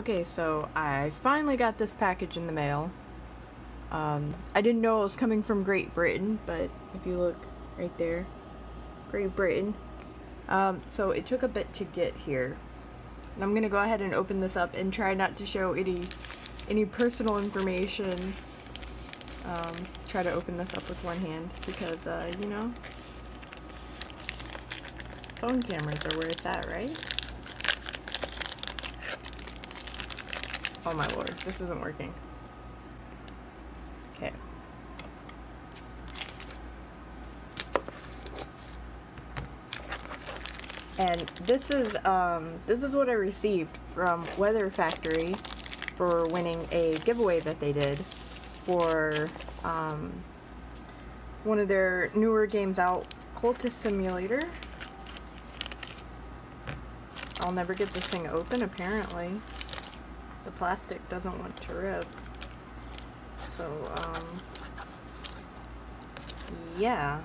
Okay, so I finally got this package in the mail. Um, I didn't know it was coming from Great Britain, but if you look right there, Great Britain. Um, so it took a bit to get here. And I'm gonna go ahead and open this up and try not to show any, any personal information. Um, try to open this up with one hand because, uh, you know, phone cameras are where it's at, right? Oh my lord, this isn't working. Okay. And this is um, this is what I received from Weather Factory for winning a giveaway that they did for um, one of their newer games out, Cultist Simulator. I'll never get this thing open apparently. The plastic doesn't want to rip. So, um, yeah.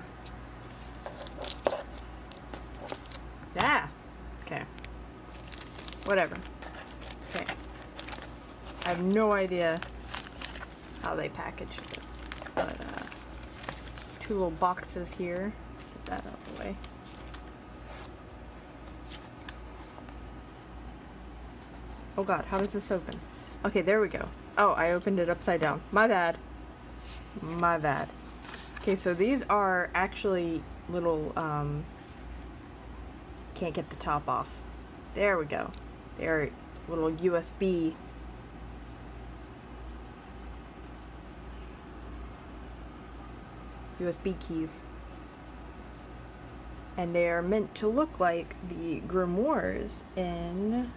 Yeah. Okay. Whatever. Okay. I have no idea how they packaged this, but, uh, two little boxes here. Get that out of the way. Oh god, how does this open? Okay, there we go. Oh, I opened it upside down. My bad. My bad. Okay, so these are actually little, um, can't get the top off. There we go. They're little USB USB keys. And they are meant to look like the grimoires in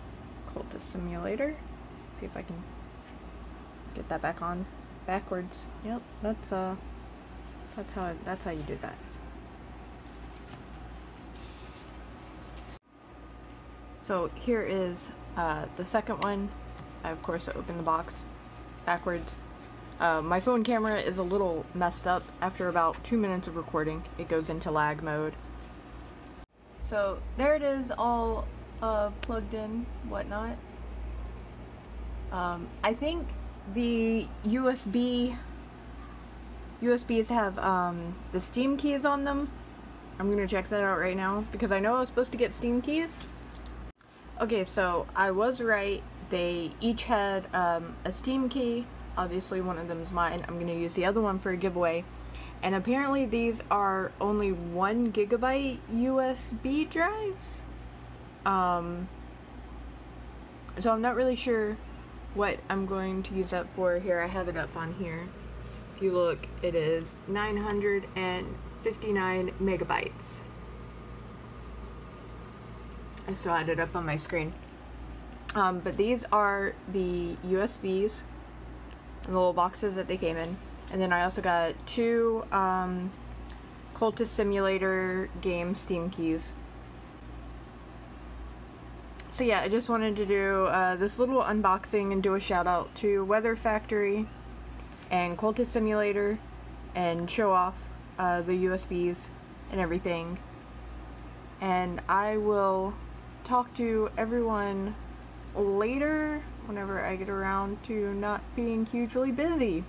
Cultist Simulator. See if I can get that back on backwards. Yep, that's uh that's how that's how you do that. So here is uh, the second one. I of course open the box backwards. Uh, my phone camera is a little messed up. After about two minutes of recording, it goes into lag mode. So there it is, all uh, plugged in, whatnot. Um, I think the USB USBs have um, the Steam keys on them. I'm gonna check that out right now because I know I was supposed to get Steam keys. Okay, so I was right. They each had um, a Steam key. Obviously, one of them is mine. I'm gonna use the other one for a giveaway. And apparently, these are only one gigabyte USB drives. Um, so I'm not really sure what I'm going to use that for here. I have it up on here. If you look, it is 959 megabytes. I still had it up on my screen. Um, but these are the USBs and the little boxes that they came in. And then I also got two um, Cultist Simulator game Steam keys. So yeah, I just wanted to do uh, this little unboxing and do a shout out to Weather Factory and Cultist Simulator and show off uh, the USBs and everything. And I will talk to everyone later whenever I get around to not being hugely busy.